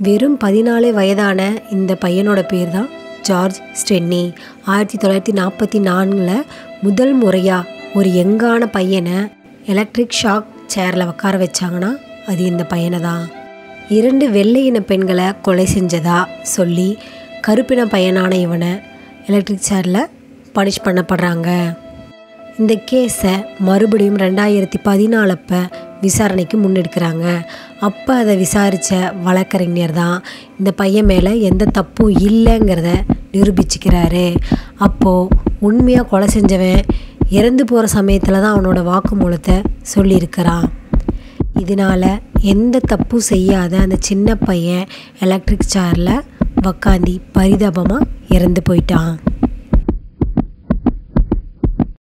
வெறும் பதினாலு வயதான இந்த பையனோட பேர் தான் ஜார்ஜ் ஸ்டென்னி. ஆயிரத்தி தொள்ளாயிரத்தி நாற்பத்தி நான்கில் முதல் முறையாக ஒரு எங்கான பையனை எலக்ட்ரிக் ஷாக் சேரில் உட்கார வச்சாங்கன்னா அது இந்த பையனை தான் இரண்டு வெள்ளை இன பெண்களை கொலை செஞ்சதா சொல்லி கருப்பின பையனான இவனை எலக்ட்ரிக் சேரில் பனிஷ் பண்ணப்படுறாங்க. இந்த கேஸை மறுபடியும் ரெண்டாயிரத்தி பதினாலப்போ விசாரணைக்கு முன்னெடுக்கிறாங்க. அப்போ அதை விசாரித்த வழக்கறிஞர் தான் இந்த பையன் மேலே எந்த தப்பும் இல்லைங்கிறத நிரூபிச்சுக்கிறாரு. அப்போது உண்மையாக கொலை செஞ்சவன் இறந்து போகிற சமயத்தில் தான் அவனோட வாக்குமூலத்தை சொல்லியிருக்கிறான். இதனால் எந்த தப்பும் செய்யாத அந்த சின்ன பையன் எலக்ட்ரிக் சேரில் உக்காந்தி பரிதாபமாக இறந்து போயிட்டான்.